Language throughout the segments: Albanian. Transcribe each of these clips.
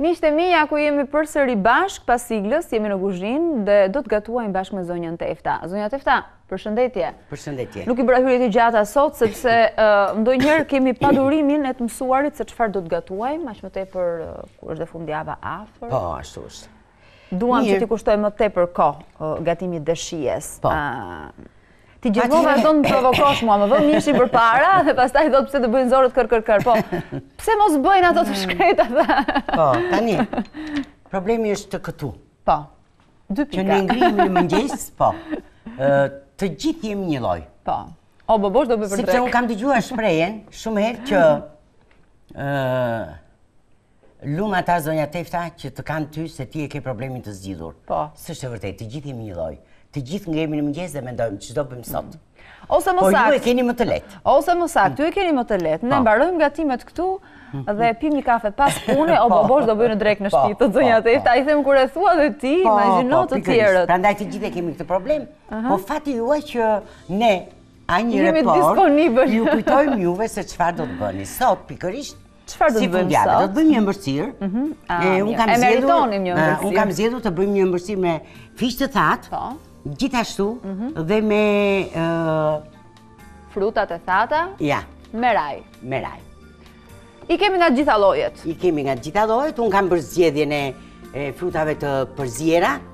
Miqtë e mi, ja ku jemi përsëri bashkë pas siglës, jemi në kuzhinë dhe do të gatuajmë bashkë me zonjën Tefta. Zonja Tefta, përshëndetje. Përshëndetje. Nuk i bëra hyrje të gjata sot sepse ndonjëherë kemi padurimin e të mësuarit se çfarë do të gatuajmë, aq më tepër kur është dhe fundjava afër. Po, ashtu është. Duam që t'i kushtojmë më tepër kohë gatimit dhe shijes. Po. Ti gjithmonë do të provokosh mua, më vë mishin përpara, dhe pastaj do të pse të bëjnë zorrët kër kër kër, po, pse mos bëjnë ato të shkreta? Po, tani, problemi është këtu. Po, dy pika. Që ne ngrihemi në mëngjes, po, të gjithë jemi njëlloj. Po, obobo ç'do bëjmë për drekë. Sepse unë kam dëgjuar shprehjen, shumë herë që Lum ata zonja Tefta që të kanë ty se ti e ke problemin të zgjidhur. Po. S'është e vërtetë, të gjithë jemi njëlloj. Të gjithë ngrihemi në mëngjes dhe mendojmë ç'do bëjmë sot. Ose më saktë. Po ju e keni më të lehtë. Ose më saktë, ju e keni më të lehtë. Ne po. mbarojmë gatimet këtu dhe pimë një kafe pas pune, obobo ç'do bëj në drekë në, po, shtëpi, thotë zonja Tefta. I them kur e thua dhe ti, imagjino të tjerët. Prandaj të gjithë e kemi këtë problem. Po fati juaj që ne Në Report, ju kujtojmë juve se çfarë do të bëni. Sot, pikërisht, Çfarë do të bëjmë sot? Do të bëjmë një ëmbëlsirë. Ëh. Mhm. E meritonim një ëmbëlsirë. Unë kam zgjedhur të bëjmë një ëmbëlsirë me fiq të thatë. Po. Gjithashtu mhm. dhe me frutat e thata. Ja. Me arra. Me arra. I kemi nga të gjitha llojet. I kemi nga të gjitha llojet. Unë kam bërë zgjedhjen e frutave të përziera.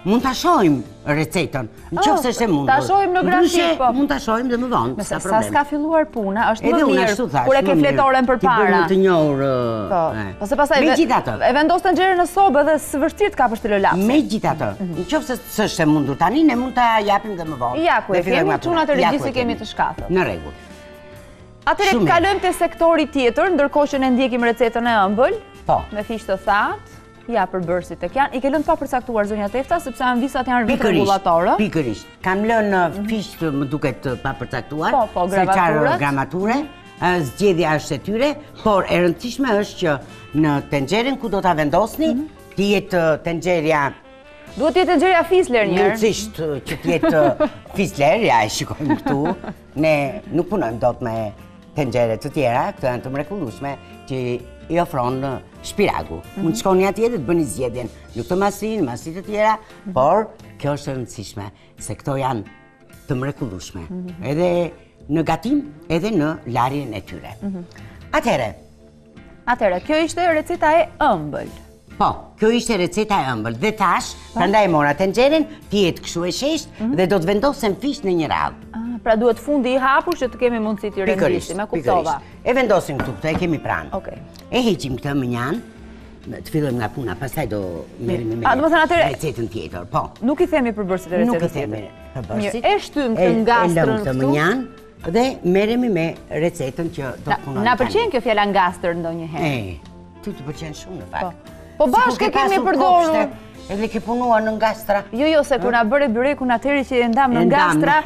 Mund ta shohim recetën, në qoftë se është e mundur. Ta shohim në grafik, po. Mund ta shohim dhe më vonë, s'ka problem. Sa s'ka filluar puna, është më mirë. Kur e ke fletoren përpara. T'i bëni të njohur. Po. Po se pastaj Megjithatë, e vendos tenxheren në sobë dhe është vështirë të kapësh letër e laps. Megjithatë, mhm. në qoftë se s'është e mundur tani, ne mund ta japim dhe më vonë. Ja ku e kemi çunat e regjisë i kemi të shkathët. Në rregull. Atëherë kalojmë te sektori tjetër, ndërkohë që ne ndjekim recetën e ëmbël. Po. Me fiq të thatë. Ja, përbërësit tek janë. I ke lënë të papërcaktuar, zonja Tefta, sepse amvisat janë vetë rregullatorë. Pikërisht, pikërisht. Kam lënë ë mhm. fiqtë, më duket, të papërcaktuar. Po, po, se çfarë gramature, mhm. zgjedhja është e tyre, por e rëndësishme është që në tenxheren ku do ta vendosni, mhm. të jetë tengjerja... Duhet të jetë tenxherja Fissler njëherë. Mundësisht që të jetë Fissler, ja e shikojmë këtu, Ne nuk punojmë dot me tenxhere të tjera, këto janë të mrekullueshme që i ofron uh, Shpiragu. Mhm. Mund të shkoni atje dhe të bëni zgjedhjen, në këto masa, në masa të tjera, mhm. por kjo është e rëndësishme se këto janë të mrekullueshme. Mhm. Edhe në gatim, edhe në larjen e tyre. Atëherë, Atëherë, kjo ishte receta e ëmbël. Po, kjo ishte receta e ëmbël. Dhe tash, po. prandaj e mora tenxherin, të jetë kështu e shesht mhm. dhe do të vendosen fiqtë në një radhë. Ah, pra duhet fundi i hapur që të kemi mundësi të rendisim, e kuptova. E vendosim këtu, ta kemi pranë. Okej. E heqim këtë më njanë, të fillojmë nga puna, pastaj do merremi me recetën tjetër. Po. Nuk i themi përbërësit e recetës tjetër. Nuk i themi përbërësit. E shtyjmë këtë nga këtu. E lëmë këtë më njanë. Dhe merremi me recetën që do të punojmë. Na pëlqen kjo fjala ngastra ndonjëherë. Ej, ty të pëlqen shumë në fakt. Po, po bashkë e kemi përdorur. Edhe ke punuar në ngastra. Jo, jo, se kur na bëre byrekun atëherë që e ndamë në ngastra,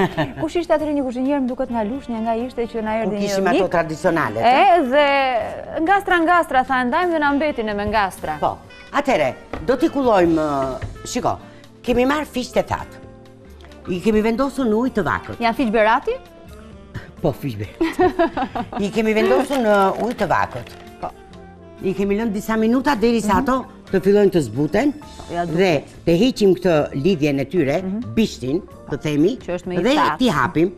kush ishte atëherë një kuzhinier më duket nga Lushnja, nga ishte që na erdhi një. Kishim ato tradicionale. Edhe ngastra ngastra tha ndajmë dhe na mbeti me ngastra. Po. Atëre, do t'i kullojmë, shiko. Kemi marrë fiqtë e thatë. I kemi vendosur në ujë të vakët. Janë fiq Berati? Po fiq Berati. I kemi vendosur në ujë të vakët. Po. I kemi lënë disa minuta derisa mhm. ato të fillojnë të zbuten po, dhe të heqim këtë lidhjen e tyre, mhm. bishtin, të themi, dhe t'i hapim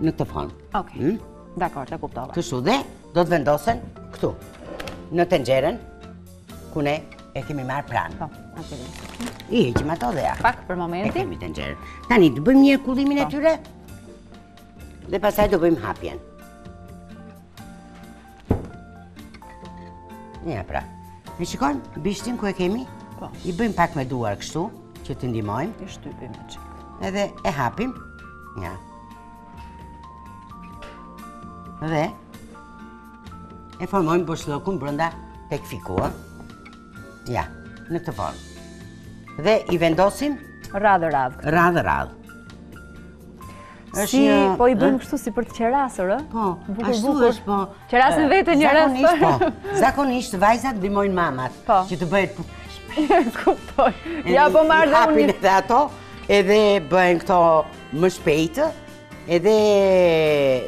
në këtë formë. Okej. Hmm? Dakor, e kuptova. Kështu dhe do të vendosen këtu në tenxheren ku ne e kemi marrë pranë. Po, atë I heqim ato dhe ja. Pak për momentin. E kemi tenxheren. Tani të bëjmë një kullimin e po. tyre. Dhe pastaj do bëjmë hapjen. Ja pra. E shikojnë bishtin ku e kemi? Po. I bëjmë pak me duar kështu, që t'i ndihmojmë. I shtypim një çikë. Edhe e hapim. Ja. Dhe E formojmë boshllëkun brenda tek fiku, ë? Ja, në këtë formë. Dhe i vendosim radhë radhë. Radhë radhë. Si po i bëjmë kështu si për të qerasur, ë? Po, ashtu është, po. Qerasën vetë një herë. Zakonisht po. Zakonisht vajzat ndihmojnë mamat po. që të bëhet kuptoj. Ja po marr dhe unë. Hapin edhe ato, edhe bëhen këto më shpejt. Edhe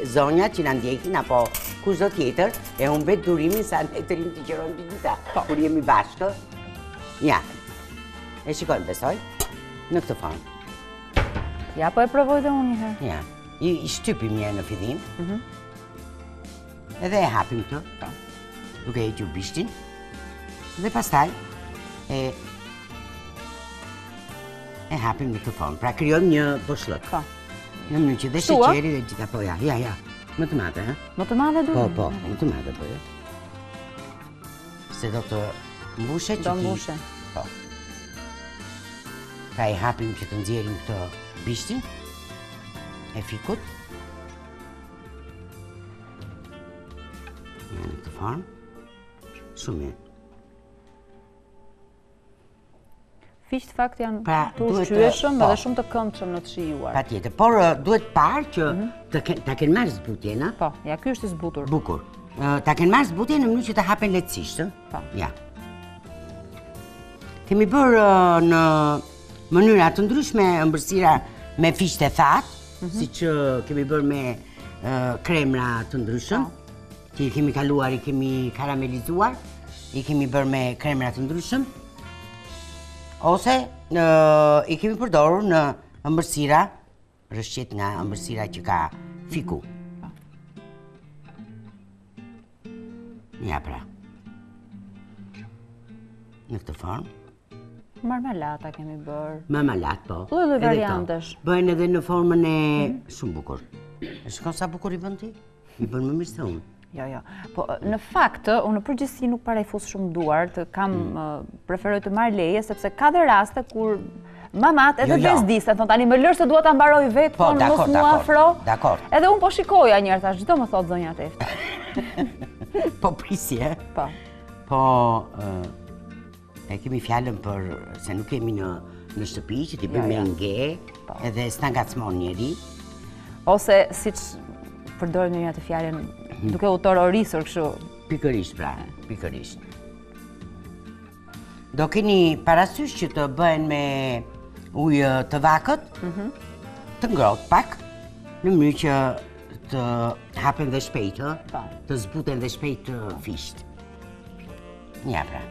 zonjat që na ndjekin apo kushdo tjetër e humbet durimin sa ne të arrijmë të qërojmë të gjitha. Po. Kur jemi bashkë, ja, e shikojmë besoj, në këtë formë. Ja, po e provoj dhe unë njëherë. Ja, i shtypim njëherë në fillim. Mhm. Edhe e hapim këtu, po. duke hequr bishtin, dhe pastaj e e hapim në këtë formë. Pra krijojmë një boshllëk. Po. Në mënyrë që dhe sheqeri dhe të gjitha po ja, ja, ja. Më të madhe, ha? Më të madhe duhet? Po, po, më të madhe po. Se do të mbushet që ti. Do mbushet. Po. Pra i hapim që të nxjerrim këtë bishtin e fikut. Këtë farë. Shumë mirë. Fiqtë në fakt janë pra, të ushqyeshëm, edhe po. shumë të këndshëm në të shijuar. Patjetër, por uh, duhet parë që mhm. ta kenë marrë zbutjen, ë? Po, ja, kjo është zbutur. Bukur. Uh, ta kenë marrë zbutjen në mënyrë që të hapen lehtësisht. Po. Ja. Kemi bërë uh, në mënyra të ndryshme ëmbëlsira me fiqtë e thatë, mhm. siç kemi bërë me kremra të ndryshëm, që po. i kemi kaluar, i kemi karamelizuar, i kemi bërë me kremra të ndryshëm, ose i kemi përdorur në ëmbëlsira, rrëshqet nga ëmbëlsira që ka fiku. Po. Ja pra. Në këtë formë. Marmalata kemi bërë. Marmalat, po. Lloj lloj variantesh. Bëhen edhe në formën e mhm. shumë bukur. Shikon sa bukur i bën ti? I bën më mirë se unë. Jo, jo. Po, në fakt, unë në përgjithësi nuk para i fus shumë duart, kam mm. preferoj të marr leje, sepse ka dhe raste kur mamatë edhe jo, jo. bezdisen, thonë tani më lërë se dua ta mbaroj vetë, po, mos m'u afro. Dakord, Edhe unë po shikoja njëherë, thashë, ç'do më thotë zonja Tefta. po, prisje. Po. Po, E kemi fjalën por se nuk jemi në shtëpi që t'i bëjmë me nge, po. edhe s'na ngacmon njeri. Ose siç përdorim ne atë fjalën mhm. duke u tororisur kështu. Pikërisht pra, pikërisht. Do keni parasysh që të bëhen me ujë të vakët, mhm. të ngrohtë pak, në mënyrë që të hapen dhe shpejt, ë? Po. Të zbuten dhe shpejt fiqtë. Ja pra.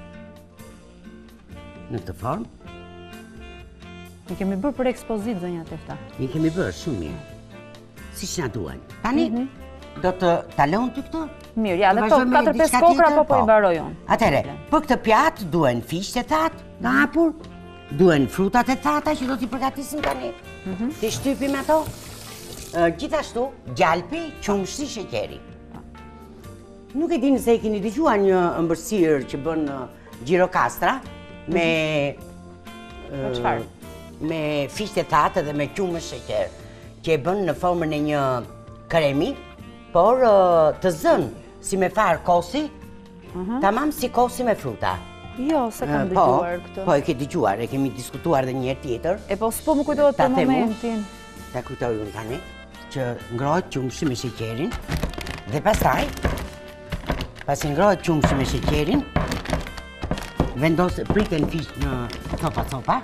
Në këtë formë. I kemi bërë për ekspozitë, zonja Tefta. I kemi bërë, shumë mirë. Siç na duhen. Tani, mhm. do të t'i lë unë ty këto? Mirë, ja, dhe këto, 4-5 kokrra, po po i mbaroj unë. Atëherë, për këtë pjatë, duhen fiqtë e thatë, të mhm. hapur, duhen frutat e thata që do t'i përgatisim tani. Mhm. T'i shtypim ato. Gjithashtu, gjalpi, qumështi, sheqeri. Nuk e di nëse e keni dëgjuar një ëmbëlsirë që bën Gjirokastra me po çfarë? Me fiq të thatë dhe me qumësht, sheqer, që e bën në formën e një kremi, por të zën si me farë kosi, mhm. tamam si kosi me fruta. Jo, s'e kam po, dëgjuar këtë. Po, e ke dëgjuar, e kemi diskutuar dhe një herë tjetër. E po, s'po më kujtohet për momentin. Ta kujtoj unë tani. Që ngrohet qumështi me sheqerin dhe pastaj pasi ngrohet qumështi me sheqerin vendos priten fiqtë në copa copa.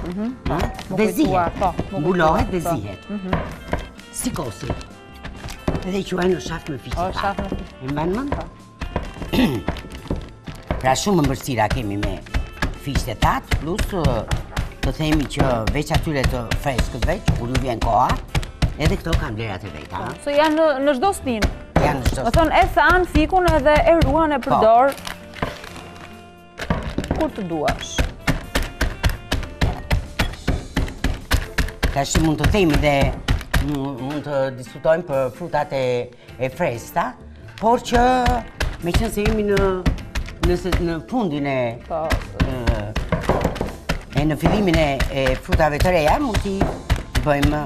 Mhm. Po, dhe zihet. Po, mbulohet dhe po. zihet. Mhm. Si kosi. Dhe quajnë hoshaf me fiq. Hoshaf me fiq. Më mban Pra shumë ëmbëlsira kemi me fiqtë e thatë, plus të themi që veç atyre të freskëtve, që kur ju vjen koha, edhe këto kanë vlerat e veta. Po, se janë në çdo stinë. Janë në çdo stinë. Domethënë, e than fikun edhe e ruan e po. përdor. Kur të duash. Tashi mund të themi dhe mund të diskutojmë për frutat e E freskëta, por që meqënëse jemi në nëse në fundin e po. e në fillimin e frutave të reja mund t'i bëjmë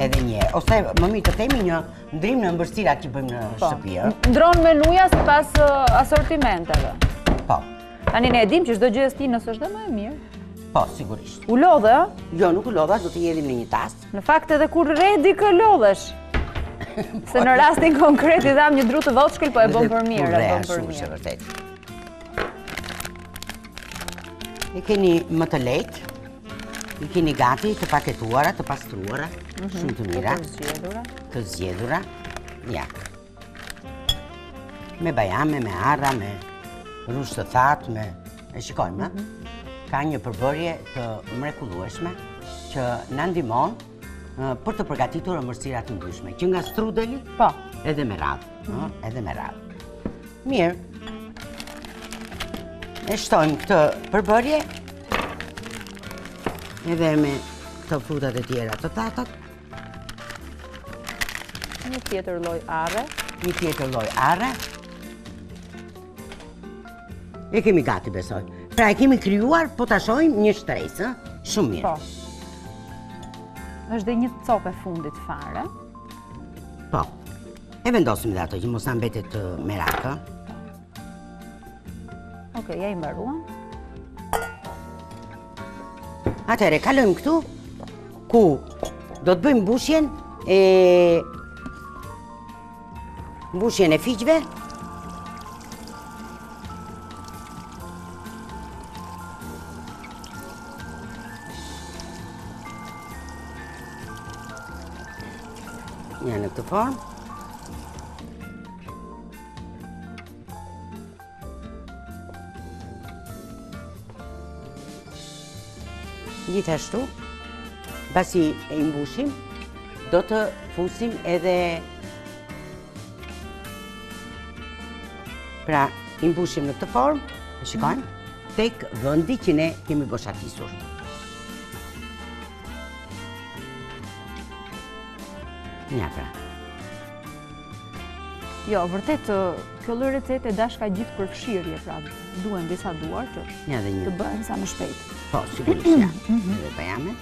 edhe një ose më mirë të themi një ndërrim në ëmbëlsirat që bëjmë në po. shtëpi ë ndërron menuja sipas asortimenteve po tani ne e dimë që çdo gjë e stinës është më e mirë po sigurisht u lodhe jo nuk u lodha do t'i hedhim në një tas Në fakt edhe kur rreh dikë lodhesh. Se në rastin konkret i dhamë një dru të voçkël, po e bën për mirë, e bën për mirë. vërtet. I keni më të lehtë. I keni gati të paketuara, të pastruara, mhm, shumë të mira. Të zgjedhura. Të zgjedhura. Ja. Me bajame, me arra, me rrush të thatë, me... E shikojmë, ha? Ka një përbërje të mrekullueshme që na ndihmon për të përgatitur ëmbëlsira të ndryshme. Që nga strudeli, po. edhe me radhë. Mhm. Edhe me radhë. Mirë. E shtojmë këtë përbërje. Edhe me këto frutat e tjera të thata. Një tjetër lloj arre. Një tjetër lloj arre. E kemi gati besoj. Pra e kemi krijuar, po ta shohim një shtresë, ë? Shumë mirë. Po. Është dhe një copë e fundit fare. Po. E vendosim dhe ato që mos na mbetet merak, ë? Ok, ja i mbaruam. Atëherë, kalojmë këtu, ku do të bëjmë mbushjen e... Mbushjen e fiqve. Janë në këtë formë. Gjithashtu, pasi i mbushim, do të fusim edhe pra i mbushim në këtë formë, e shikojmë, mhm. tek vëndi që ne kemi boshatisur. Ja pra. Jo, vërtet, kjo lloj recete dashka gjithëpërfshirje, pra duhen disa duar që të bëhen sa më shpejt. Po, sigurisht ja. Mhm. Edhe bajame.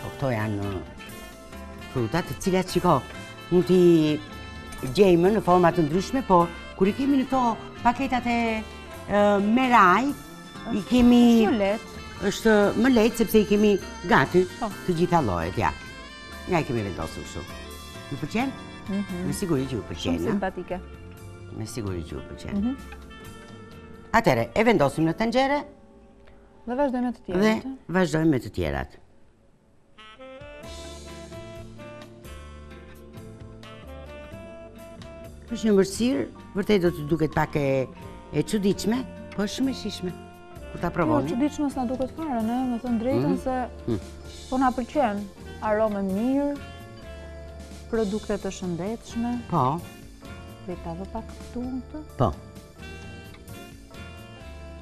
Po këto janë fruta të cilat, shiko, mund t'i gjejmë në forma të ndryshme, po kur i kemi në këto paketat e meraj, i kemi është më e lehtë sepse i kemi gati po. të gjitha llojet, ja. Ja i kemi vendosur kështu. Ju pëlqen? Mhm. Me siguri që ju pëlqen. Shumë simpatike. Me siguri që ju pëlqen. Mhm. Atëherë, e vendosim në tenxhere. Dhe vazhdojmë me të tjerat. Dhe vazhdojmë me të tjerat. Është një ëmbëlsirë vërtet do të duket pak e çuditshme, por shumë e shijshme. Kur ta provoni? Po, e çuditshme s'na duket fare, ne, me thënë të drejtën mhm. se mhm. po na pëlqen. Aromë e mirë, produkte të shëndetshme. Po. Dhe ta vë pak këtu? Po.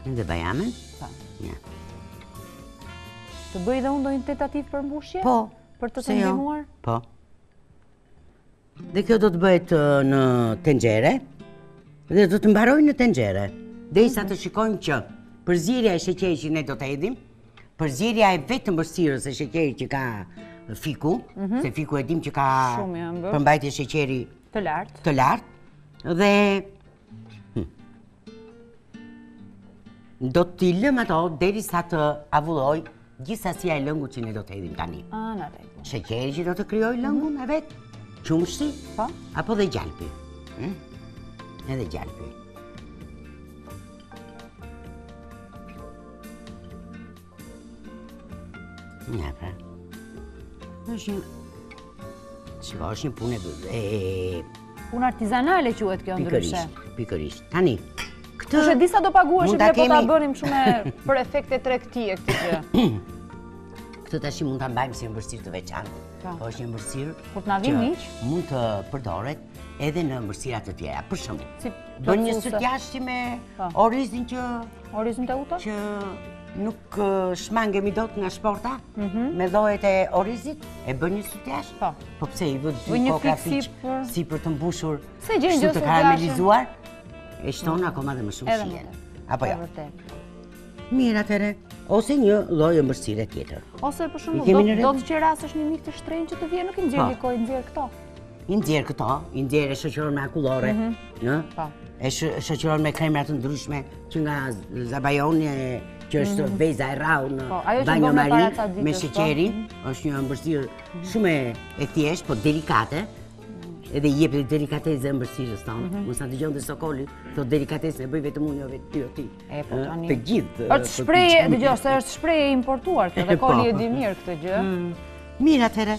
Në dhe bajamen? Po. Ja. Të bëj dhe unë ndonjë tentativë për mbushje? Po. Për të të jo? ndihmuar? Po. Dhe kjo do të bëhet në tenxhere dhe do të mbarojë në tenxhere. Derisa të shikojmë që përzierja e sheqerit që ne do të hedhim, përzierja e vetë ëmbëlsirës e sheqerit që ka fiku, mhm. se fiku e dimë që ka përmbajtje sheqeri të lartë, dhe Do t'i lëmë ato derisa të avullojë gjithë sasia e lëngut që ne do të hedhim tani. A, në rregull. Sheqeri që do të krijojë lëngun e vet, qumështi, po? apo dhe gjalpi. Hm? Edhe gjalpi. Ja pra. Është një... Shiko, është një punë e... Punë artizanale quhet kjo ndryshe. Pikërisht, pikërisht. Tani, këtë... Kushedi sa do paguheshim po ta bënim shumë për efekte tregtie këtë gjë... Këtë tashi mund ta mbajmë si një ëmbëlsirë të veçantë. Po. po është një ëmbëlsirë... Kur të na vijnë miqtë? Mund të përdoret edhe në ëmbëlsira të tjera. Për shembull, bën një sytliash ti me po. orizin që Oriz Teuta? Që nuk shmangemi dot nga shporta mhm. me llojet e orizit, e bën një sultjash? Po. Po pse i vë dy kokrra fiq, si për të mbushur, kështu të karamelizuar, e shton mhm. akoma dhe më shumë shijen. Apo jo? Mirë atëherë, ose një lloj ëmbëlsire tjetër. Ose për shembull, do të qerasësh një mik të shtrenjtë që të vjen, nuk i nxjerr po. liko, nxjerr këto. I nxjerr këto, i nxjerr e shoqëron me akullore, mhm. në? Po. E shoqëron me kremra të ndryshme, që nga zabajone që është mhm. veza e rrahur në po, banjomari, me po. sheqerin, mhm. është një ëmbëlsirë shumë e thjeshtë, po delikate, edhe i jep delikatesë ëmbëlsirës tonë. Mos mhm. na dëgjon dhe Sokoli, thotë delikatesën e bëj vetëm unë vetë dhe jo ti. E, po të një. Të gjithë. është shprehje, dëgjo, se është shprehje e importuar, këtë dhe po. Sokoli e di mirë këtë gjë. Mm. Mirë atëherë.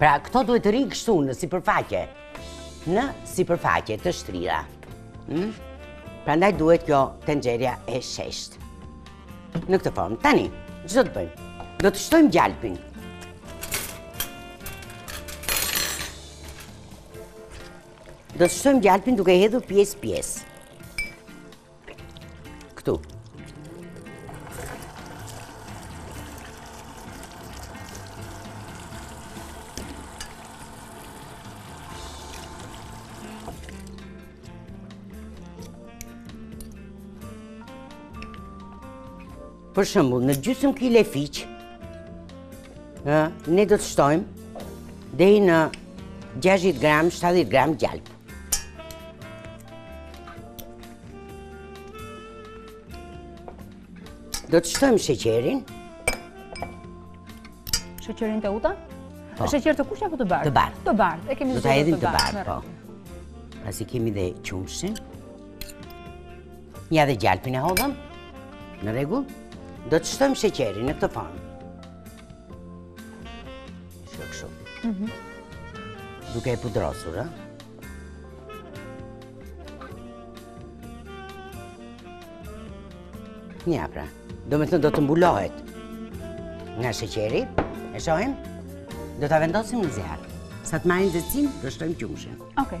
Pra këto duhet të rrinë kështu në sipërfaqe. Në sipërfaqe të shtrira. Hmm? Prandaj duhet kjo tenxherja e sheshtë. Në këtë formë. Tani, ç'do të bëjmë? Do të shtojmë gjalpin. Do të shtojmë gjalpin duke hedhur pjesë pjesë. Këtu. Për shembull, në gjysmë kile fiq, ne do të shtojmë deri në 60 gram, 70 gram gjalpë. Do të shtojmë sheqerin. Sheqerin Teuta? Po. Sheqer të kuq apo të bardhë? Të bardhë. Të bardhë, e kemi zgjedhur të bardhë. Do të hedhim të bardhë, po. Pasi kemi dhe qumështin. Ja dhe gjalpin e hodhëm. Në rregull. Do të shtojmë sheqerin në këtë formë. Ja kështu. Mhm. Duke e pudrosur, ha? Ja, pra. Domethënë, do të mbulohet nga sheqeri. E shohim? Do ta vendosim në zjarr. Sa të marrë nxehtësinë, do shtojmë qumështin. Okej.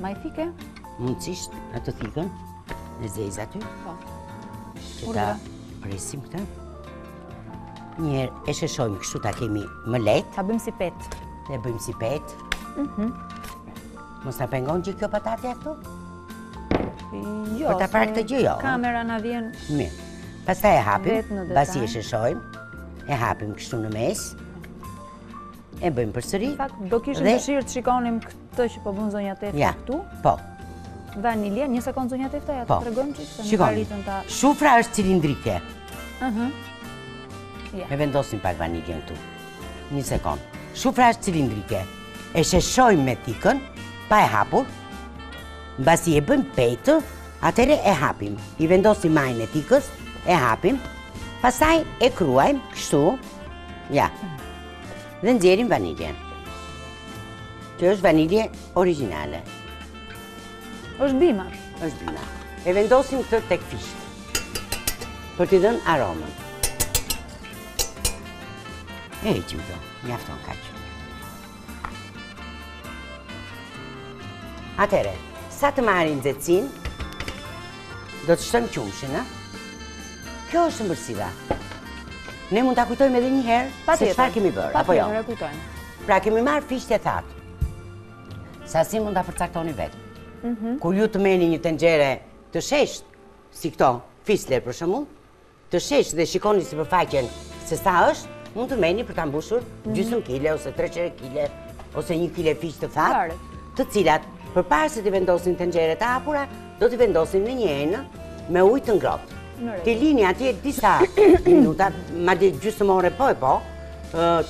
Ma jep thikën? Mundësisht, atë thikën e zezë aty. Po. Që ta presim këtë. Njëherë, e sheshojmë kështu ta kemi më lehtë. Ta bëjmë si petë. E bëjmë si petë. Mhm. Mos na pengon gjë kjo patatja këtu? Jo, po ta parë këtë gjë jo. Kamera na vjen. Mirë. Pastaj e hapim. Pasi e sheshojmë, e hapim kështu në mes. E bëjmë përsëri. Fakt, do kishim dëshirë të shikonim këtë që po bën zonja Tefta ja, këtu. Po. Vanilje, një sekond zonja Tefta, ja po. të tregojmë që se nuk arritën ta. Shufra është cilindrike. Ëh. Uh -huh. Ja. E vendosim pak vaniljen këtu. Një sekond. Shufra është cilindrike. E sheshojmë me thikën, pa e hapur. Mbasi e bëjmë petë, atëherë e hapim. I vendosim majën e thikës, e hapim. Pastaj e kruajmë kështu. Ja. dhe nxjerrim vaniljen. Kjo është vanilje originale. Është bima. Është bima. E vendosim këtë tek fiqtë. Për t'i dhënë aromën. E heqim këtë, mjafton kaq. Atëherë, sa të marrin nxehtësinë, Do të shtojmë qumështin. Kjo është ëmbëlsira. Ne mund ta kujtojmë edhe një herë se çfarë kemi bërë, apo jo? Patjetër, e kujtojmë. Pra kemi marrë fiqtë e thatë. Sasinë mund ta përcaktoni vetë. Mhm. Kur ju të merrni një tenxhere të sheshtë, si këto, Fissler për shembull, Të sheshtë dhe shikoni sipërfaqen se sa është, mund të merrni për ta mbushur mhm. gjysmë kile ose tre çerek kile ose një kile fiq të thatë, të cilat përpara se t'i vendosim në tenxhere të hapura, do t'i vendosim në një enë me ujë të ngrohtë. T'i lini atje disa minuta, madje gjysmë ore po e po,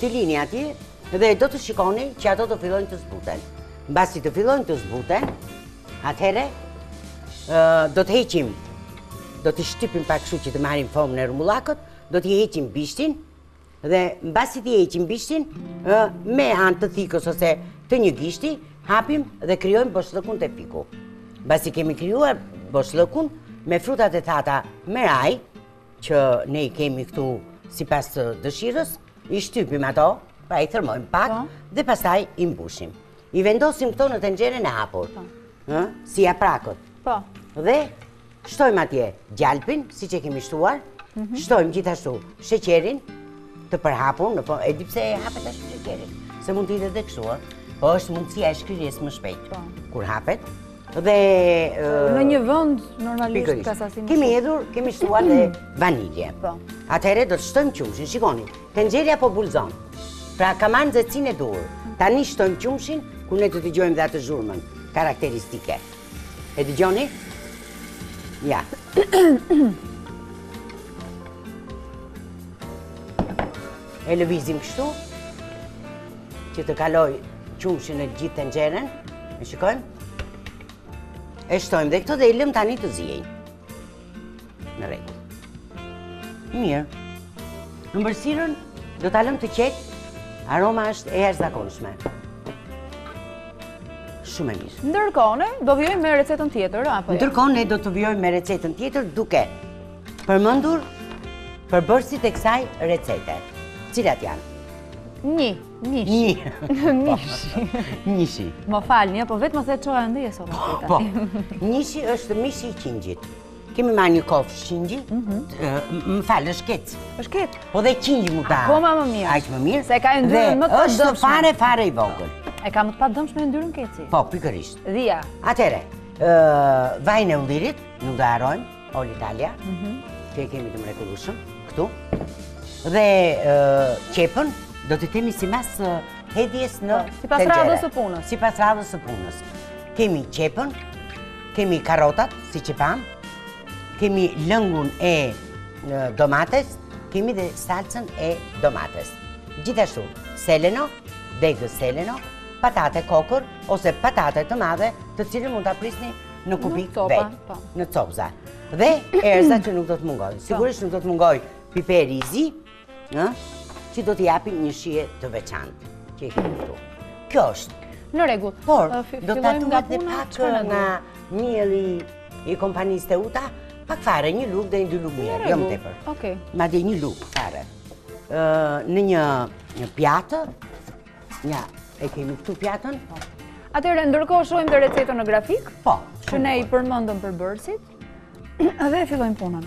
t'i lini atje dhe do të shikoni që ato të fillojnë të zbuten. Mbasi të fillojnë të zbuten, Atëherë, do t'i heqim, do t'i shtypim pak kështu që të marrim formën e rrumbullakët, do t'i heqim bishtin, dhe mbasi t'i heqim bishtin, me anë të thikës ose të një gishti, hapim dhe krijojmë boshllëkun te fiku. Mbasi kemi krijuar boshllëkun me frutat e thata me arra, që ne i kemi këtu sipas dëshirës, i shtypim ato, pra i thërrmojmë pak, po. dhe pastaj i mbushim. I vendosim këto në tenxheren e hapur. Po. Ë, si japrakët. Po. Dhe shtojmë atje gjalpin, siç e kemi shtuar. Mhm. Shtojmë gjithashtu sheqerin të përhapur, e di pse e hapet ashtu sheqeri, se mund të hidhet dhe kështu, ë. Po është mundësia e shkrirjes më shpejt. Po. Kur hapet dhe në një vend normalisht ka sasi më. Kemi hedhur, kemi shtuar dhe vanilje. Po. Atëherë do të shtojmë qumështin, shikoni. Tenxherja po bulzon. Pra ka marrë nxehtësinë e duhur. Tani shtojmë qumështin kur ne të dëgjojmë dhe atë zhurmën karakteristike. E dëgjoni? Ja. E lëvizim kështu që të kalojë qumështi në gjithë tenxheren. E shikojmë? E shtojmë dhe këtë dhe i lëmë tani të ziejnë. Në rregull. Mirë. Ëmbëlsirën do ta lëmë të qetë. Aroma është e jashtëzakonshme. Shumë e mirë. Ndërkohë ne do vijojmë me recetën tjetër apo jo? Ndërkohë ne do të vijojmë me recetën tjetër duke përmendur përbërësit e kësaj recete. Cilat janë? Një, njëshi. Një. Njëshi. Njëshi. Më falni, apo vetëm se çoja ndjesë o po, po. Njëshi është mishi i qingjit. Kemi marrë një kofshë qingji, më fal, është kec. është kec. Po dhe qingji më bëha. Akoma më mirë. Aq më mirë. Se e ka yndyrën më të dëmshme. Dhe është fare, fare i vogël. E ka më të padëmshme yndyrën keci. Po, pikërisht. Dhia. Atëherë, vajin e ullirit, nuk do harrojmë, Olitalia, mhm. që e kemi të mrekullushëm, këtu. Dhe qepën, do t'i themi simas hedhjes në tenxhere. Sipas radhës së punës. Sipas radhës së punës. Kemi qepën, Kemi karotat, siç i pamë, kemi lëngun e domates, kemi dhe salcën e domates. Gjithashtu, selino, degë selino, patate kokërr ose patate të madhe të cilën mund ta prisni në kubikë vetë, po. në copza. Dhe erëza që nuk do të mungojnë. Sigurisht nuk do të mungojnë piperi i zi, Në? Që do të japin një shije të veçantë. Që i kemi këtu. Kjo është. Në rregull. Por, do na duhet dhe pak nga mielli i kompanisë Teuta, pak fare, një lugë deri në dy lugë miell, jo më tepër. Okej. Madje një lugë fare. Në një pjatë, një, e kemi këtu pjatën, po. Atëherë, ndërkohë shohim dhe recetën në grafik, po, që ne i përmendëm përbërësit, dhe fillojmë punën.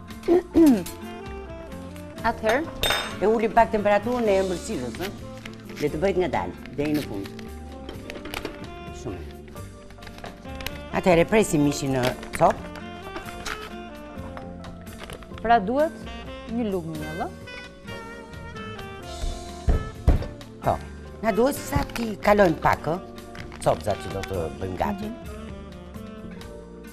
Atëherë, e ulim pak temperaturën e ëmbëlsirës, ëh. Le të bëhet ngadalë deri në fund. Shumë. Atëherë presim mishin në copa. Pra duhet një lugë miell. Po. Na duhet sa t'i kalojmë pak, ëh. Copzat që do të bëjmë gati. Mhm.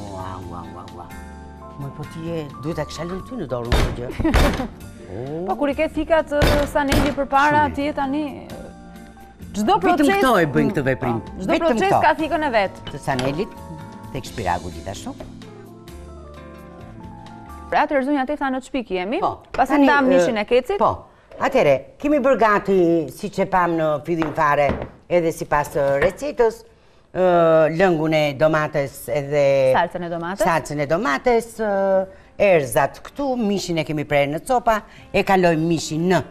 Ua, ua, ua, ua. Moj po ti e, duhet ta kisha lënë ty në dorë këtë gjë. Po kur i ke thikat sa ne jemi përpara ti e tani çdo proces vetëm këto e bëjnë këtë veprim. Po, çdo proces ka thikën e vet. Të Sanelit tek shpiragu gjithashtu. Pra të rëzunja të thanë në të shpik jemi, po, pas e ndamë mishin e kecit. Po, Atëherë, kemi bërë gati siç e pamë në fillim fare edhe sipas recetës, lëngun e domates edhe salcën e domates, salcën e domates erëzat këtu, mishin e kemi prerë në copa, e kalojmë mishin në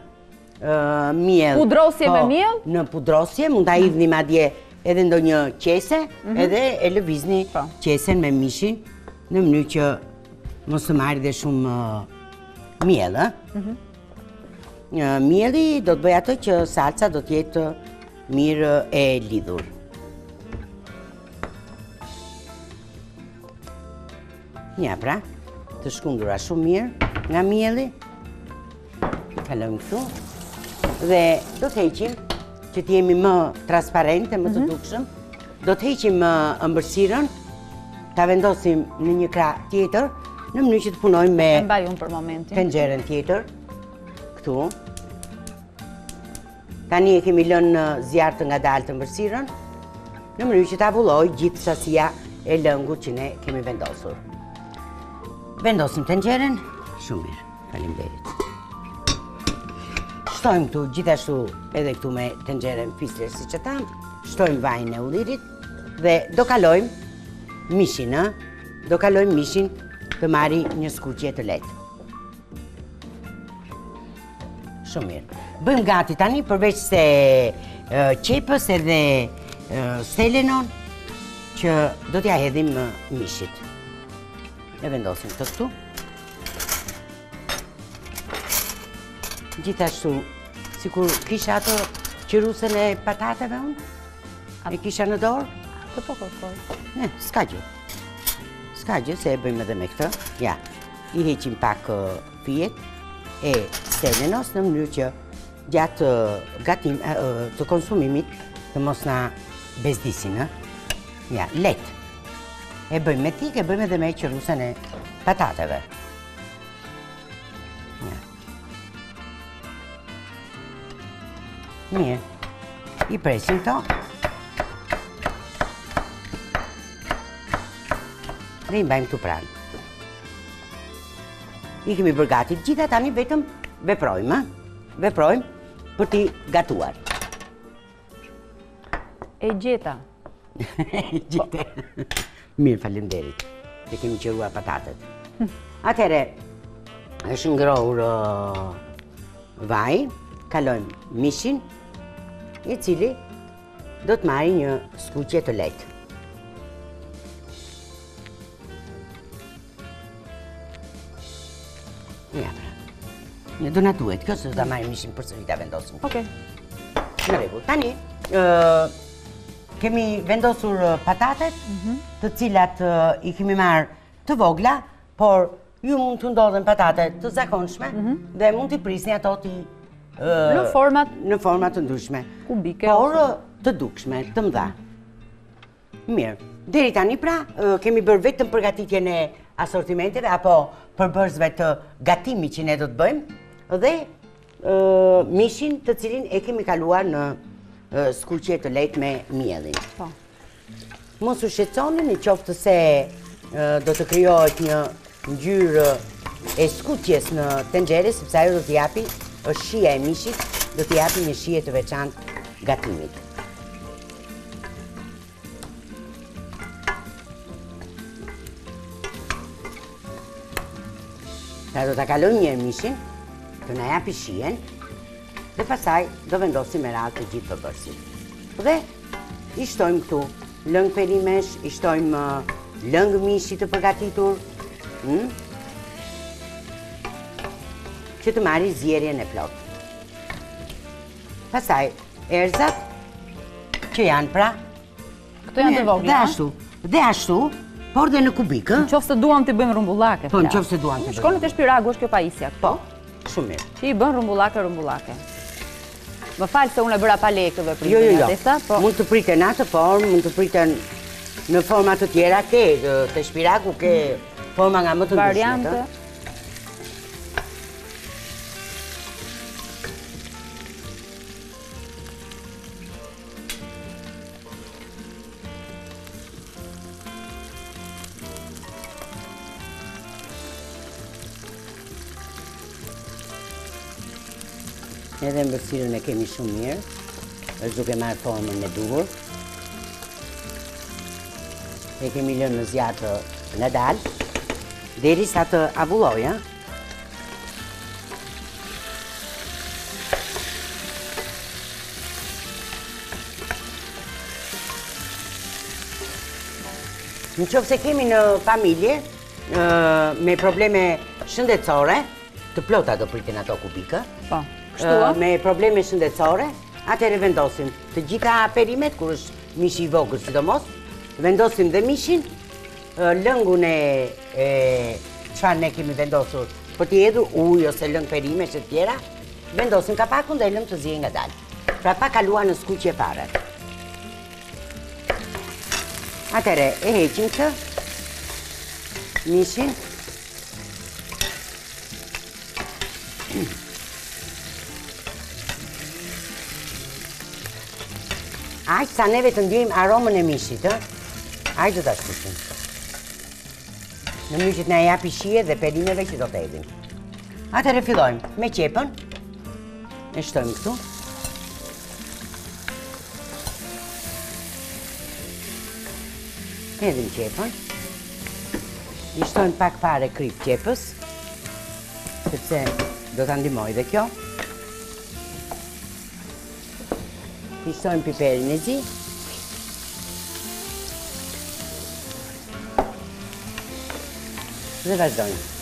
miell. Pudrosje po, me miell? Në pudrosje, mund të hidhni madje edhe ndonjë qese, mhm. edhe e lëvizni po. qesen me mishin, në mënyrë që mos të marrë dhe shumë miell, mhm. Mielli do të bëjë atë që salca do të jetë mirë e lidhur. Ja pra, të shkundura shumë mirë nga mielli. Kalojmë këtu. Dhe do të heqim që të jemi më transparente, më të mhm. dukshëm. Do të heqim ëmbëlsirën, ta vendosim në një krah tjetër, në mënyrë që të punojmë me e mbaj unë për momentin. Tenxherën tjetër. Këtu. Tani e kemi lënë në zjarr të ngadaltë ëmbëlsirën, në mënyrë që të avullojë gjithë sasia e lëngut që ne kemi vendosur. Vendosim tenxherën, shumë mirë. Faleminderit. Shtojmë këtu gjithashtu edhe këtu me tenxheren Fissler siç e thamë, shtojmë vajin e ullirit dhe do kalojmë mishin, ë? Do kalojmë mishin të marrë një skuqje të lehtë. Shumë mirë. Bëjmë gati tani përveçse qepës edhe selenon që do t'ia hedhim mishit. E vendosim këtë këtu. Gjithashtu, sikur kisha atë qëruesen e patateve unë, e kisha në dorë. Të po kërkoj. Ne, s'ka gjë. S'ka gjë, se e bëjmë edhe me këtë. Ja, i heqim pak fijet e selenos në mënyrë që Gjatë gatim të konsumimit të mos na bezdisin, ë? Ja, lehtë. E bëjmë me thikë, e bëjmë edhe me qëruesen e patateve. Ja. Mirë. I presim këto. Dhe i mbajmë këtu pranë. I kemi bërë gati të gjitha, tani vetëm veprojmë, ë? Veprojmë për t'i gatuar. E gjeta. E gjeta. Mirë, faleminderit. I kemi qëruar patatet. Atëherë, është ngrohur uh, vaji, kalojmë mishin, i cili do të marrë një skuqje të lehtë. Ja, pra. Një do na duhet, kjo se do ta marrim mishin përsëri ta vendosim. Oke. Në rregull, tani, kemi vendosur patatet, mhm. të cilat i kemi marrë të vogla, por ju mund t'ju ndodhen patate të zakonshme, mhm. dhe mund t'i prisni ato në forma në forma të ndryshme, kubike, por të dukshme, të mdha. Mirë. Deri tani pra kemi bërë vetëm përgatitjen e asortimenteve apo përbërësve të gatimit që ne do të bëjmë dhe mishin të cilin e kemi kaluar në skuqje të lehtë me miellin. Po. Mos u shqetësoni në qoftë se do të krijohet një ngjyrë e skuqjes në tenxhere sepse ajo do t'i japi është shija e mishit, do t'i japi një shije të veçantë gatimit. Pra do ta kalojmë njëherë mishin, të na japi shijen, dhe pastaj do vendosim me radhë të gjithë përbërësit. Dhe i shtojmë këtu Lëng perimesh i shtojmë lëng mishi të përgatitur hmm? që të marri zierjen e plotë. Pastaj, erëzat që janë pra Këto janë të vogla. Dhe ashtu, dhe ashtu, por dhe në kubik, ë? Në qoftë se duam t'i bëjmë rrumbullake. Po, në qoftë se duam t'i bëjmë. Shkoni te Shpiragu, është kjo pajisja. Po. Shumë mirë. Që i bën rrumbullake, rrumbullake. Më fal se unë e bëra pa leje këtë veprim jo, jo, jo. Atesa, po... mund të priten në atë formë, mund të priten në forma të tjera, ke te Shpiragu, ke forma nga më të ndryshmet. Edhe ëmbëlsirën e kemi shumë mirë, është duke marrë formën e duhur. E kemi lënë në zjarr ngadalë, derisa të avullojë, Në qoftë se kemi në familje, me probleme shëndetësore, të plota do priten ato kubike. Po. Kështu me probleme shëndetësore, atëherë vendosim të gjitha perimet kur është mishi i vogël sidomos, vendosim dhe mishin, lëngun e e çfarë ne kemi vendosur për t'i hedhur ujë ose lëng perimesh e të tjera, vendosim kapakun dhe e lëmë të ziejë ngadalë. Pra pa kaluar në skuqje fare. Atëre, e heqim këtë mishin. Aq sa neve të ndjejmë aromën e mishit, ë? Aq do ta skuqim. Në mënyrë t'i japi shije dhe perimeve që do të hedhim. Atëherë fillojmë me qepën. E shtojmë këtu. Hedhim qepën. I shtojmë pak fare kripë qepës, sepse do ta ndihmojë dhe kjo. Pisojmë piperin e zi. Dhe vazhdojmë.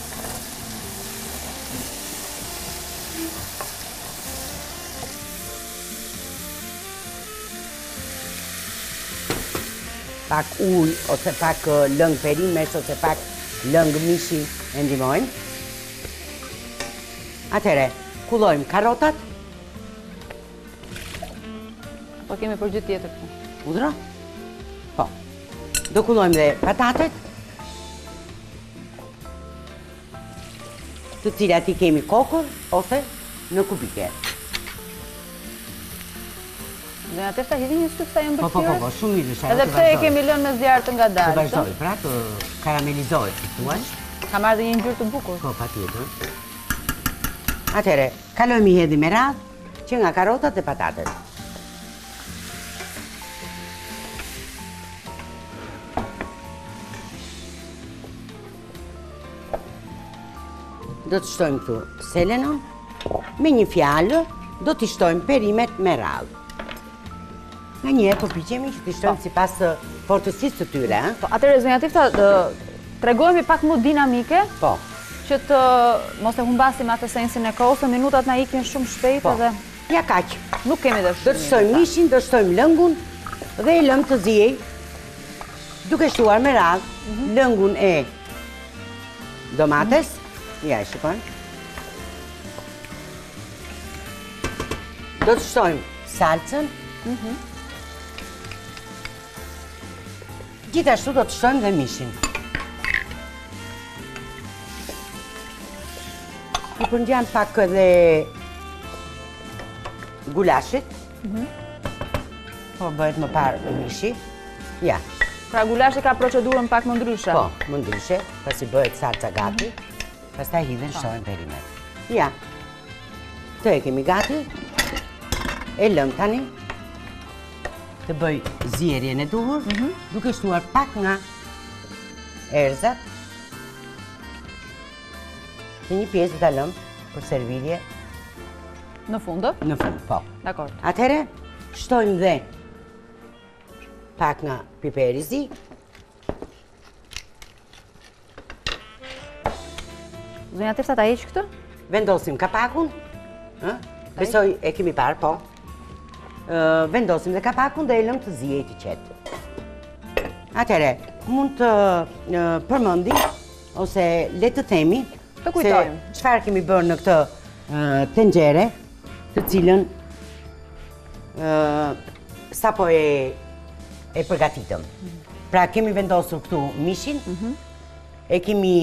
pak ujë, ose pak lëng perimesh, ose pak lëng mishi e ndihmojmë. Atere, kullojmë karotat, Po kemi përgjithësisht këtu. Udra? Po. Do kullojmë dhe patatet. Të cilat i kemi kokërr ose në kubike. Dhe atë sa hidhi një sy sa e mbështirë. Po, po, po, po, shumë mirë është. Edhe pse e kemi lënë me zjarr të ngadaltë. Të vazhdojë, pra të karamelizohet, si thua. Ka marrë një ngjyrë të bukur. Po, patjetër. Atëre, Kalojmë i hedhim me radhë që nga karotat dhe patatet. Do të shtojmë këtu selenon, me një fjalë do t'i shtojmë perimet me radhë. Nga një e përpiqemi që t'i shtojmë po. sipas fortësisë të tyre. Po, atëre zonja Tefta, tregohemi pak më dinamike, po. që të mos e humbasim atë sensin e kohës, se minutat na ikin shumë shpejt po. edhe... Ja kaq. Nuk kemi dhe shumë. Do shtojmë mishin, do shtojmë lëngun dhe e lëmë të ziejë duke shtuar me radhë mhm. lëngun e domates. Mhm. Ja, shikon. Do të shtojmë salcën. Mhm. Gjithashtu do të shtojmë dhe mishin. I përngjan pak edhe gulashit. Mhm. Po bëhet më parë mishi. Ja. Pra gulashi ka procedurën pak më ndryshe. Po, më ndryshe, pasi bëhet salca gati. Pastaj hidhen po. shtohen perimet. Ja. Këto i kemi gati. E lëmë tani. Të bëjë zierjen e duhur, mhm. duke shtuar pak nga erëzat. Se një pjesë do ta lëmë për servirje. Në fund? Në fund, po. Dakord. Atëherë, shtojmë dhe pak nga piperi i zi. Zonja Tefta ta heq këtë? Vendosim kapakun. Ë? Besoj e kemi parë, po. E vendosim dhe kapakun dhe e lëmë të ziejë të qetë. Atëherë, mund të përmendim ose le të themi të kujtojmë çfarë kemi bërë në këtë tenxhere, të cilën Sapo e përgatitëm. Pra kemi vendosur këtu mishin, mhm. e kemi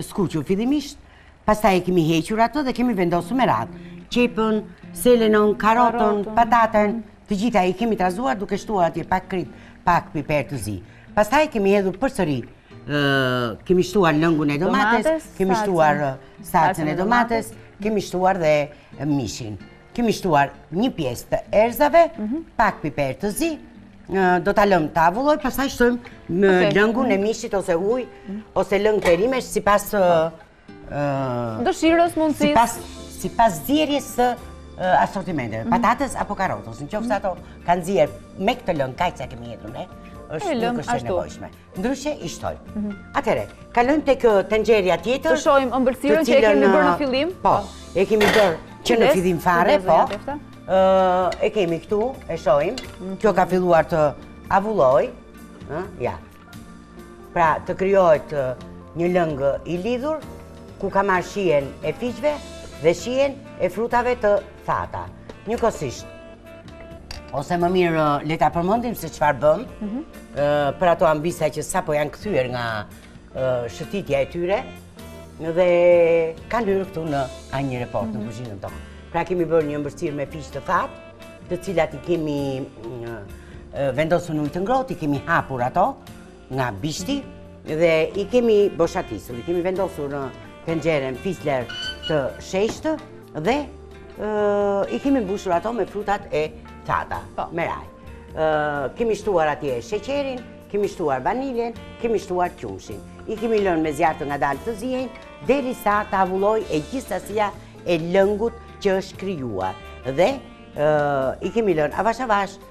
skuqur fillimisht, pastaj e kemi hequr atë dhe kemi vendosur me radhë. Qepën, selenon, karotën, pataten, të gjitha i kemi trazuar duke shtuar atje pak kripë, pak piper të zi. Pastaj kemi hedhur përsëri kemi shtuar lëngun e domates, kemi shtuar salcën e domates, kemi shtuar dhe mishin. kemi shtuar një pjesë të erëzave, mhm. pak piper të zi, do ta lëmë të avullojë, pastaj shtojmë lëngun e mishit ose ujë, mhm. ose lëng perimesh sipas... Dëshirës, mundësisë. Sipas, sipas zierjes së asortimenteve, mhm. patates apo karotës, në qoftë se ato kanë zier me këtë lëng, kaq sa kemi hedhur ne, është nuk është e nevojshme. Ndryshe i shtoj. Mhm. Atëherë, kalojmë tek tenxherja tjetër. Të shohim ëmbëlsirën që e kemi bërë në fillim. Po, e kemi bërë që në fillim fare, po. E kemi këtu, e shohim. Mhm. Kjo ka filluar të avullojë. Ja. Pra, të krijohet një lëng i lidhur, ku ka marrë shijen e fiqve dhe shijen e frutave të thata. Njëkohësisht, Ose më mirë le ta përmendim se çfarë bëmë. Mhm. për ato amvisa që sapo janë kthyer nga shëtitja e tyre dhe kanë hyrë këtu në A1 Report në mhm. kuzhinën tonë. Pra kemi bërë një ëmbëlsirë me fiq të thatë, të cilat i kemi vendosur në ujë të ngrohtë, i kemi hapur ato nga bishti dhe i kemi boshatisur, i kemi vendosur në tenxheren Fissler të sheshtë dhe i kemi mbushur ato me frutat e thata, po. me radhë. Kemi shtuar atje sheqerin, kemi shtuar vaniljen, kemi shtuar qumështin. I kemi lënë me zjarr të ngadaltë të ziejnë, derisa të avullojë e gjithë sasia e lëngut që është krijuar. Dhe i kemi lënë avash avash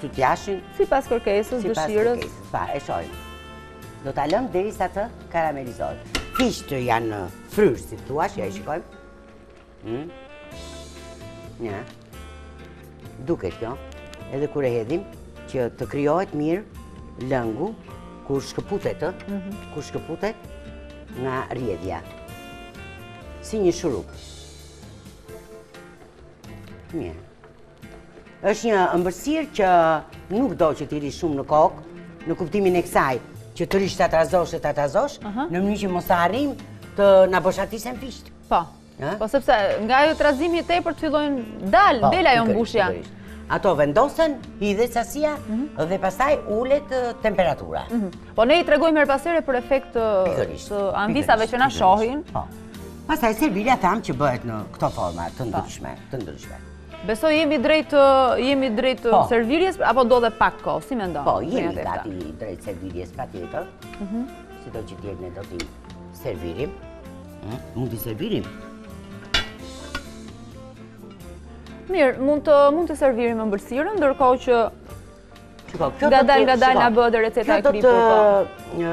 Sultjashin? Sipas kërkesës, dëshirës. Sipas kërkesës, pa, e shojmë. Do ta lëmë deri sa të karamelizohet. Fiqtë janë fryrë, si thua, siç e shikojmë. Hmm? Një. Duket kjo, edhe kur e hedhim, që të krijohet mirë lëngu, kur shkëputet, të, mhm. kur shkëputet nga rrjedhja. Si një shurup. Një. Është një ëmbëlsirë që nuk do që t'i rrish shumë në kokë, në kuptimin e kësaj, që të rrish ta trazosh e ta trazosh, në mënyrë që mos të arrijmë të na boshatisen fiqtë. Po, po sepse nga ai trazimi i tepërt fillojnë dalë, po, del ajo mbushja. Ato vendosen, hidhet sasia mhm. dhe pastaj ulet temperatura. Mhm. Po ne i tregojmë herë pas here për efekt të amvisave që na shohin. Po. Pastaj servirja thamë që bëhet në këto forma të ndryshme, të ndryshme. Besoj jemi drejt jemi drejt po. servirjes apo do dhe pak kohë, si mendon? Po, jemi gati drejt servirjes patjetër. Ëh. Mhm. Sido që të jetë ne do t'i servirim. Ëh, mund t'i servirim. Mirë, mund të mund të servirim ëmbëlsirën ndërkohë që Ngadalë, ngadalë, na bëhet dhe receta e kripur, po. Kjo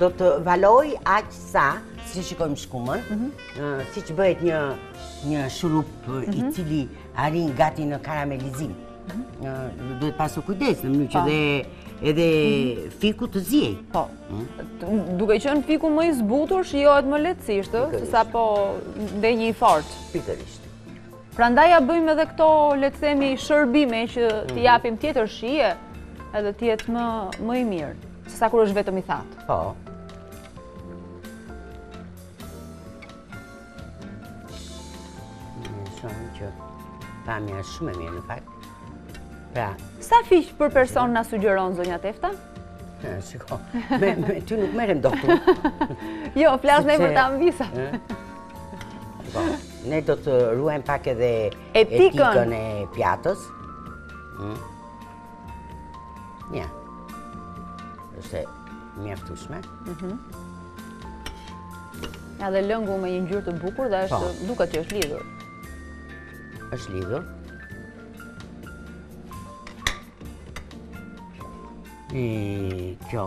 do të valojë aq sa, siç e shikojmë shkumën, mhm. siç bëhet një shurup i mhm. cili arrin gati në karamelizim. Mhm. Duhet pasur kujdes, në mënyrë që po. dhe edhe fiku të ziejë. Po, duke qenë fiku më i zbutur, shijohet më lehtësisht, sesa po ndenji i fortë. Pikërisht. Prandaj ia bëjmë edhe këto, le të themi, shërbime që t'i mhm. japim tjetër shije, edhe të jetë më më i mirë, se sa kur është vetëm i thatë. Po. Shoh që pamja është shumë e mirë në fakt. Pra, sa fiq për person na sugjeron zonja Tefta? Shiko, me, me ty nuk merrem doktor. jo, flasim për ato amvisa. Po. Ne do të ruajmë pak edhe etikën e pjatës. Hmm. Nja. Është e mjaftueshme. Mhm. Ja dhe lëngu me një ngjyrë të bukur dhe është po. duket që është lidhur. është lidhur. E kjo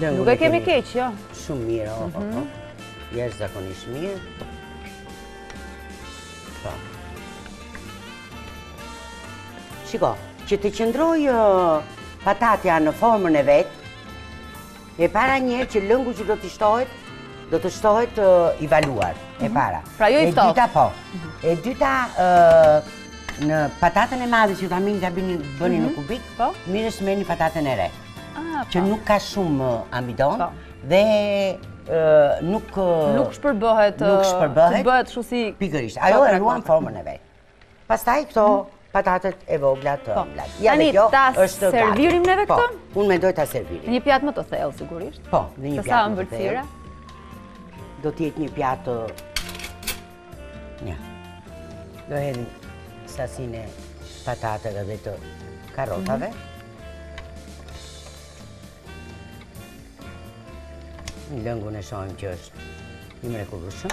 Nuk e kemi keq, jo? Shumë mirë, o, o, o. Jashtëzakonisht mirë. Po. Shiko, që të qëndrojë patatja në formën e vet, e para njëherë që lëngu që do të shtohet, do të shtohet i valuar, e mhm. para. Pra jo i ftohtë. E dyta po. Mhm. E dyta, në patatën e madhe që ta ndani, ta bëni në mhm. kubik, po. mirë është me një patate të re. që nuk ka shumë amidon po. dhe nuk nuk shpërbëhet nuk shpërbëhet bëhet kështu si pikërisht ajo e ruan formën e vet pastaj këto mhm. patatet e vogla të po. ëmbla ta servirim neve po, këtë unë mendoj ta servirim në një pjatë më të thellë sigurisht po në një pjatë më të thellë do të jetë një pjatë Një. Do hedhim sasinë e patateve dhe të karotave. Mhm. Lëngun e shohim që është i mrekullushëm.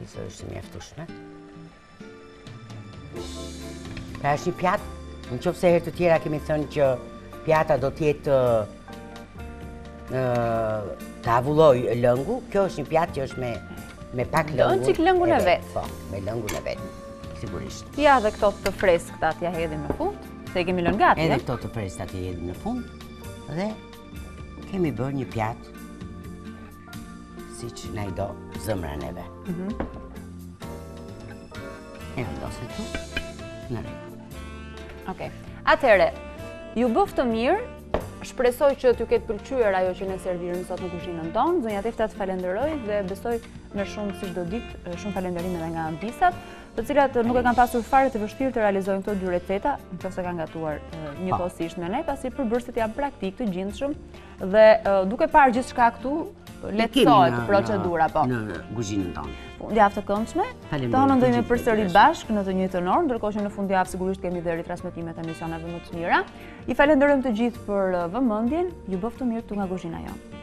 Nëse është e mjaftueshme. Pra është një pjatë, në qoftë se herë të tjera kemi thënë që pjata do të jetë, të avullojë lëngu, kjo është një pjatë që është me pak lëng. Do një çikë lëngun e vet. Po, me lëngun e vet, sigurisht. Ja dhe këto të freskëtat ia hedhim në fund, se i kemi lënë gati, e? Edhe këto të freskëtat ia hedhim në fund, dhe Kemi bërë një pjatë siç na e do zemra neve. Mhm. Mm e vendosim këtu. Në rregull. Okej. Atëherë, ju bëftë mirë Shpresoj që t'ju ketë pëlqyer ajo që ne servirëm sot në kuzhinën tonë. Zonja Tefta të falënderoj dhe besoj kemi shumë, si çdo ditë, shumë falënderime dhe nga amvisat. të cilat nuk e kanë pasur fare të vështirë të realizojnë këto dy receta, në qoftë se kanë gatuar njëkohësisht me ne, pasi përbërësit janë praktik të gjindshëm, dhe duke parë gjithçka këtu, lehtësohet procedura, po. Në kuzhinën tonë. Fundjavë të këndshme, të hënën do jemi përsëri bashkë në të njëjtën orë, ndërkohë që në fundjavë sigurisht kemi dhe ritransmetimet e emisioneve më të mira. I falënderojmë të gjithë për vëmendjen, ju bëftë mirë këtu nga kuzhina jonë.